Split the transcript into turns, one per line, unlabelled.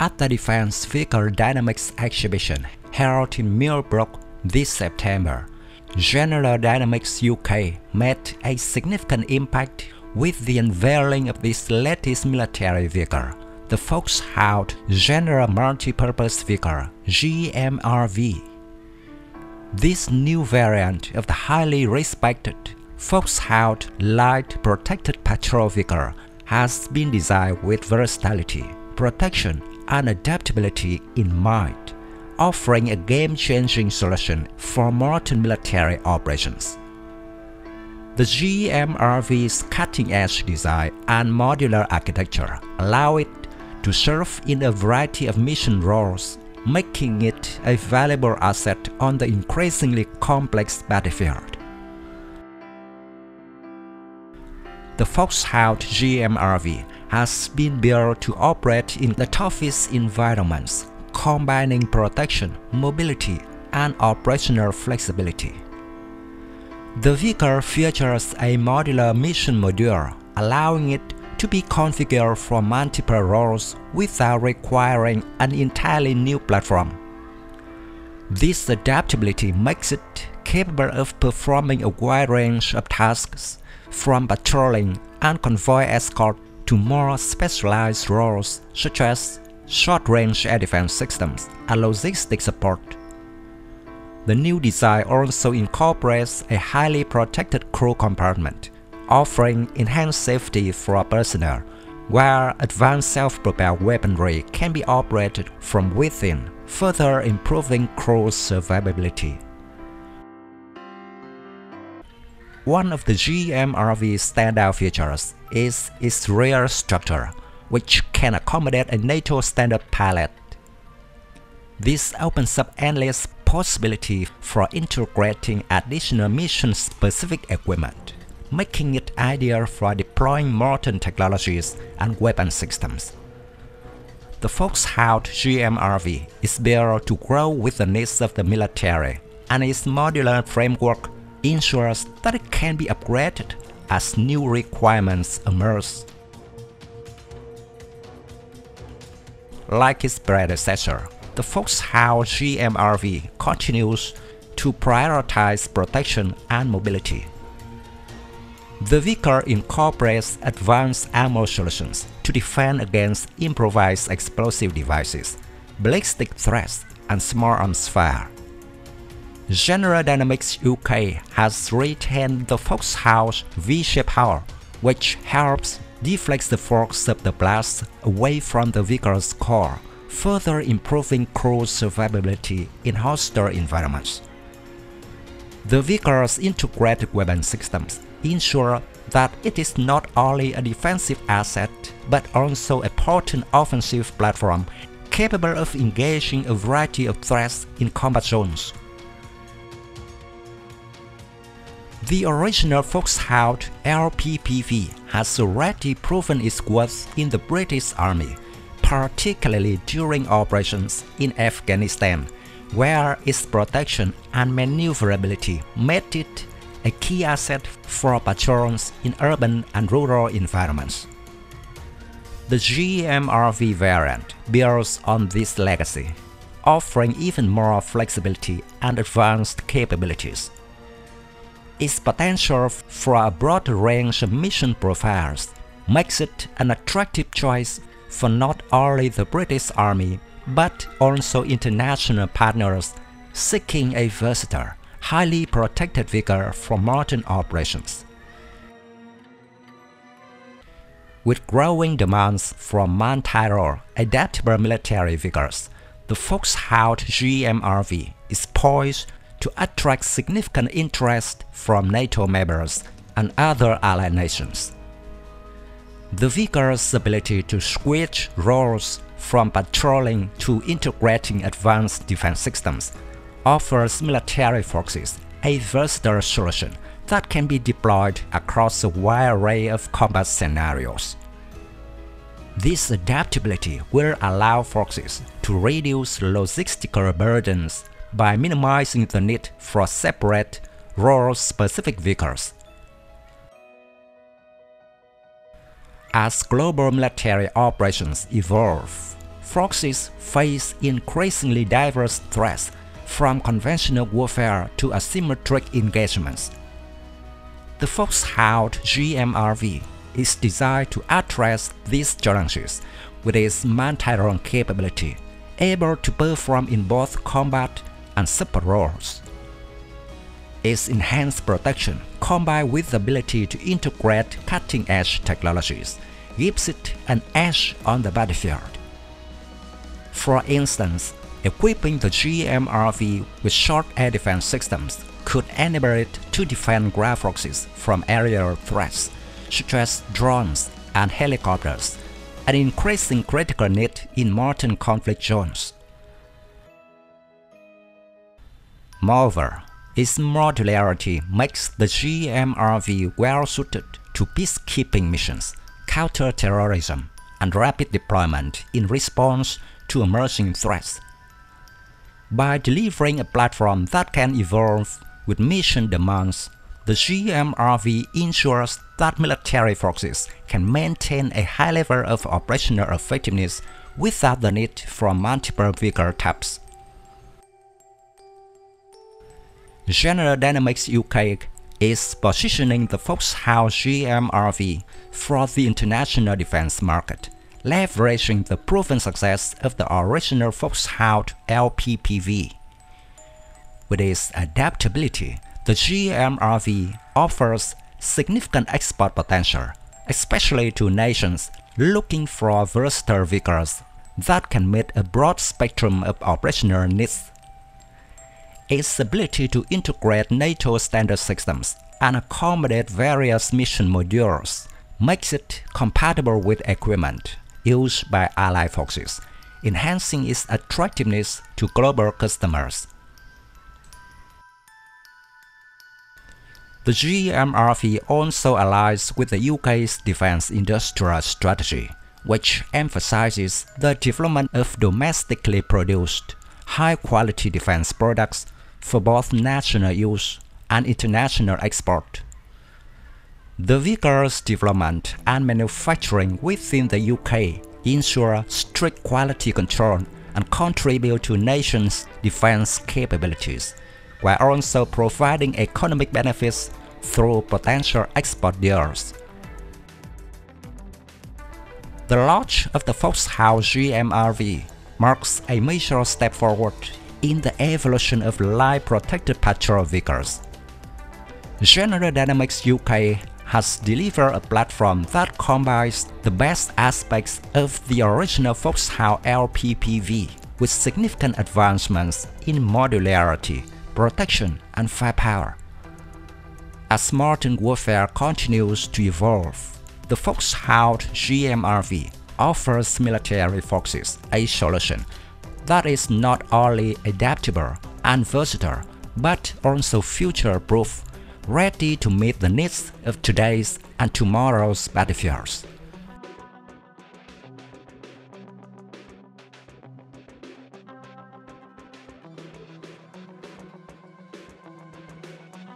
at the Defense Vehicle Dynamics exhibition held in Millbrook this September. General Dynamics UK made a significant impact with the unveiling of this latest military vehicle, the Foxhound General Multi-Purpose Vehicle GMRV. This new variant of the highly respected Foxhound Light Protected Patrol Vehicle has been designed with versatility, protection, and adaptability in mind, offering a game-changing solution for modern military operations. The GMRV's cutting-edge design and modular architecture allow it to serve in a variety of mission roles, making it a valuable asset on the increasingly complex battlefield. The Foxhound GMRV has been built to operate in the toughest environments, combining protection, mobility, and operational flexibility. The vehicle features a modular mission module, allowing it to be configured for multiple roles without requiring an entirely new platform. This adaptability makes it capable of performing a wide range of tasks from patrolling and convoy escort to more specialized roles such as short-range air defense systems and logistics support. The new design also incorporates a highly protected crew compartment, offering enhanced safety for personnel, where advanced self-propelled weaponry can be operated from within, further improving crew survivability. One of the GMRV's standout features is its rear structure, which can accommodate a NATO standard pallet. This opens up endless possibility for integrating additional mission-specific equipment, making it ideal for deploying modern technologies and weapon systems. The Foxhound GMRV is built to grow with the needs of the military, and its modular framework ensures that it can be upgraded as new requirements emerge. Like its predecessor, the Foxhound GMRV continues to prioritize protection and mobility. The vehicle incorporates advanced armor solutions to defend against improvised explosive devices, ballistic threats, and small arms fire. General Dynamics UK has retained the Foxhound V-shaped hull, which helps deflect the force of the blast away from the vehicle's core, further improving crew survivability in hostile environments. The vehicle's integrated weapon systems ensure that it is not only a defensive asset but also a potent offensive platform capable of engaging a variety of threats in combat zones. The original Foxhound LPPV has already proven its worth in the British Army, particularly during operations in Afghanistan, where its protection and maneuverability made it a key asset for patrols in urban and rural environments. The GMRV variant builds on this legacy, offering even more flexibility and advanced capabilities its potential for a broad range of mission profiles makes it an attractive choice for not only the British Army but also international partners seeking a versatile, highly protected vehicle for modern operations. With growing demands for multi-role, adaptable military vehicles, the Foxhound GMRV is poised to attract significant interest from NATO members and other allied nations. The vehicle's ability to switch roles from patrolling to integrating advanced defense systems offers military forces a versatile solution that can be deployed across a wide array of combat scenarios. This adaptability will allow forces to reduce logistical burdens by minimizing the need for separate role-specific vehicles. As global military operations evolve, forces face increasingly diverse threats from conventional warfare to asymmetric engagements. The Foxhound GMRV is designed to address these challenges with its multi-role capability, able to perform in both combat and support roles. Its enhanced protection, combined with the ability to integrate cutting-edge technologies, gives it an edge on the battlefield. For instance, equipping the GMRV with short air defense systems could enable it to defend ground forces from aerial threats, such as drones and helicopters, an increasing critical need in modern conflict zones. Moreover, its modularity makes the GMRV well suited to peacekeeping missions, counter-terrorism, and rapid deployment in response to emerging threats. By delivering a platform that can evolve with mission demands, the GMRV ensures that military forces can maintain a high level of operational effectiveness without the need for multiple vehicle types. General Dynamics UK is positioning the Foxhound GMRV for the international defense market, leveraging the proven success of the original Foxhound LPPV. With its adaptability, the GMRV offers significant export potential, especially to nations looking for versatile vehicles that can meet a broad spectrum of operational needs its ability to integrate NATO standard systems and accommodate various mission modules makes it compatible with equipment used by Allied forces, enhancing its attractiveness to global customers. The GMRV also aligns with the UK's defense industrial strategy, which emphasizes the development of domestically produced, high-quality defense products for both national use and international export. The vehicle's development and manufacturing within the UK ensure strict quality control and contribute to nation's defense capabilities, while also providing economic benefits through potential export deals. The launch of the Foxhound GMRV marks a major step forward in the evolution of light protected patrol vehicles. General Dynamics UK has delivered a platform that combines the best aspects of the original Foxhound LPPV with significant advancements in modularity, protection, and firepower. As modern warfare continues to evolve, the Foxhound GMRV offers military forces a solution that is not only adaptable and versatile, but also future-proof, ready to meet the needs of today's and tomorrow's battlefields.